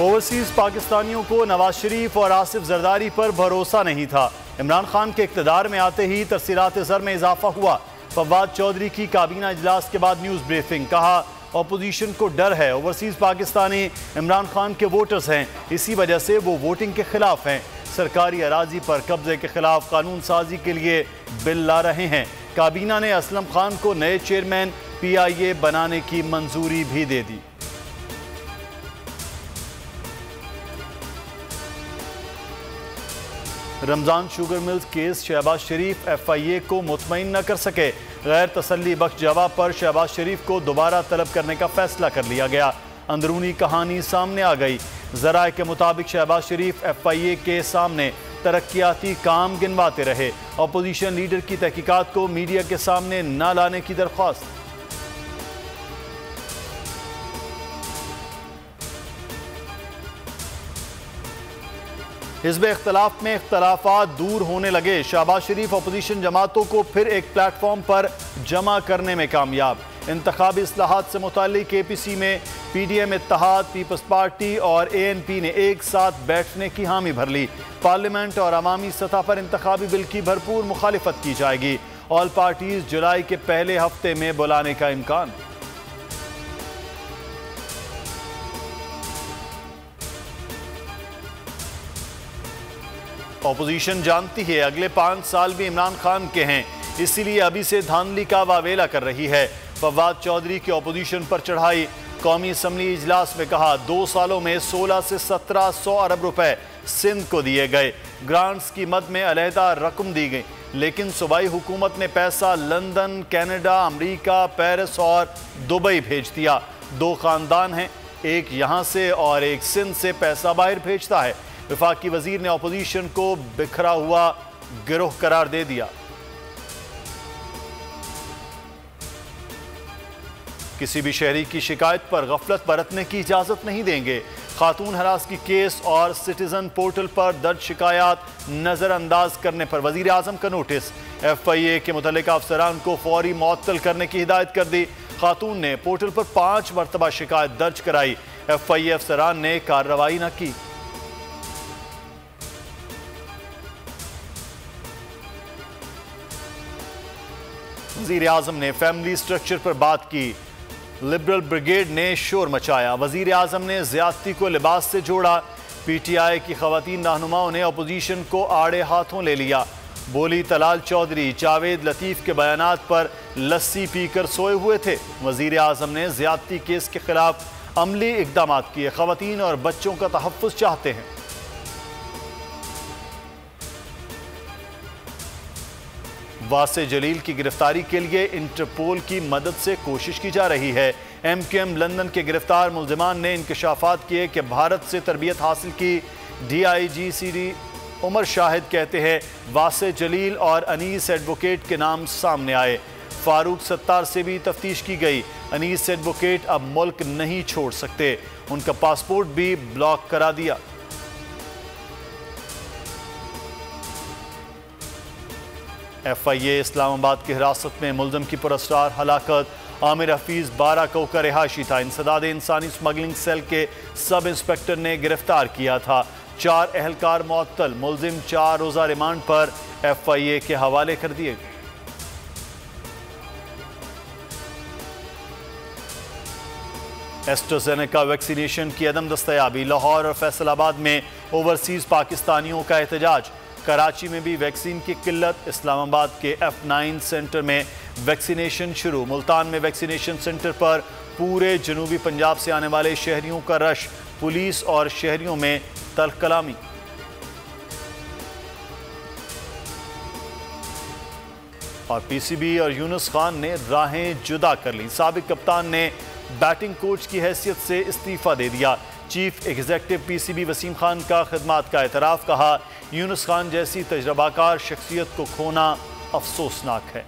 Overseas पाकिस्तानियों को नवाज़ शरीफ और आसिफ जरदारी पर भरोसा नहीं था। इमरान खान के इकतदार में आते ही तरसीरात जर में इजाफा हुआ। फवाद चौधरी की काबीना इजलास के बाद न्यूज़ ब्रीफिंग, कहा अपोजिशन को डर है। ओवरसीज पाकिस्तानी इमरान खान के वोटर्स हैं। इसी वजह से वो वोटिंग के खिलाफ हैं। सरकारी अराजी पर कब्जे के खिलाफ कानून साजी के लिए बिल ला रहे हैं। काबीना ने असलम खान को नए चेयरमैन, पी आई ए बनाने की मंजूरी भी दे दी। Ramzan sugar mills case Shahbaz Sharif F I A को मुतमिन न कर सके। गैर तसली बख्श जवाब पर शहबाज शरीफ को दोबारा तलब करने का फैसला कर लिया गया। अंदरूनी कहानी सामने आ गई। जराए के मुताबिक शहबाज शरीफ एफ़ आई ए के सामने तरक्याती काम गिनवाते रहे। अपोजिशन लीडर की तहकीकात को मीडिया के सामने न लाने की दरख्वास्त। हिजब इख्तलाफ में इख्तलाफात दूर होने लगे। शहबाज शरीफ अपोजिशन जमातों को फिर एक प्लेटफॉर्म पर जमा करने में कामयाब। इंतबी असलाहत से मुतल के पी सी में पी डी एम इतिहाद पीपल्स पार्टी और ए एन पी ने एक साथ बैठने की हामी भर ली। पार्लियामेंट और अवामी सतह पर इंतबी बिल की भरपूर मुखालफत की जाएगी। ऑल पार्टीज़ जुलाई के पहले हफ़्ते में बुलाने का इम्कान। अपोजिशन जानती है, अगले पाँच साल भी इमरान खान के हैं। इसीलिए अभी से धांधली का वावेला कर रही है। फवाद चौधरी की अपोजिशन पर चढ़ाई, कौमी असम्बली इजलास में कहा, दो सालों में 16 से 1700 अरब रुपए सिंध को दिए गए। ग्रांट्स की मद में अलहदा रकम दी गई। लेकिन सूबाई हुकूमत ने पैसा लंदन, कनाडा, अमेरिका, पेरिस और दुबई भेज दिया। दो खानदान हैं, एक यहाँ से और एक सिंध से पैसा बाहर भेजता है। विफाकी वज़ीर ने अपोजिशन को बिखरा हुआ गिरोह करार दे दिया। किसी भी शहरी की शिकायत पर गफलत बरतने की इजाज़त नहीं देंगे। खातून हरास की केस और सिटीजन पोर्टल पर दर्ज शिकायत नजरअंदाज करने पर वज़ीर आज़म का नोटिस। एफ़ आई ए के मुतल अफसरान को फौरी मअतल करने की हिदायत कर दी। खातून ने पोर्टल पर पाँच मरतबा शिकायत दर्ज कराई। एफ़ आई ए अफसरान ने कार्रवाई न की। वज़ीर आज़म ने फैमिली स्ट्रक्चर पर बात की। लिबरल ब्रिगेड ने शोर मचाया। वज़ीर आज़म ने ज्यादती को लिबास से जोड़ा। पी टी आई की खातन रहनुमाओं ने अपोजिशन को आड़े हाथों ले लिया। बोली तलाल चौधरी जावेद लतीफ़ के बयान पर लस्सी पीकर सोए हुए थे। वज़ीर आज़म ने ज्यादती केस के खिलाफ अमली इकदाम किए। खातन और बच्चों का तहफ़ चाहते हैं। वासे जलील की गिरफ्तारी के लिए इंटरपोल की मदद से कोशिश की जा रही है। एम क्यू एम लंदन के गिरफ़्तार मुलजमान ने इंकशाफात किए कि भारत से तरबियत हासिल की। D I G C D Umar Shahid कहते हैं, वासे जलील और अनीस एडवोकेट के नाम सामने आए। फारूक सत्तार से भी तफ्तीश की गई। अनीस एडवोकेट अब मुल्क नहीं छोड़ सकते। उनका पासपोर्ट भी ब्लॉक करा दिया। एफ़ आई ए इस्लामाबाद की हिरासत में मुलजम की पुरस्कार, हलाकत। आमिर हफीज़ बारह को का रिहायशी था। इंसदाद इंसानी स्मगलिंग सेल के सब इंस्पेक्टर ने गिरफ़्तार किया था। चार एहलकार मअतल मुलजिम चार रोज़ा रिमांड पर एफ़ आई ए के हवाले कर दिए गए। एस्ट्रोजेनेका वैक्सीनेशन की अदम दस्तयाबी, लाहौर और फैसलाबाद में ओवरसीज़ पाकिस्तानियों का एहतजाज। कराची में भी वैक्सीन की किल्लत। इस्लामाबाद के एफ़ नाइन सेंटर में वैक्सीनेशन शुरू। मुल्तान में वैक्सीनेशन सेंटर पर पूरे जनूबी पंजाब से आने वाले शहरियों का रश, पुलिस और शहरियों में तलकलामी और पीसीबी और यूनुस खान ने राहें जुदा कर ली। सबक कप्तान ने बैटिंग कोच की हैसियत से इस्तीफा दे दिया। Chief executive PCB Wasim Khan का खदमात का एतराफ़, कहा, यूनुस खान जैसी तजर्बाकार शख्सियत को खोना अफसोसनाक है।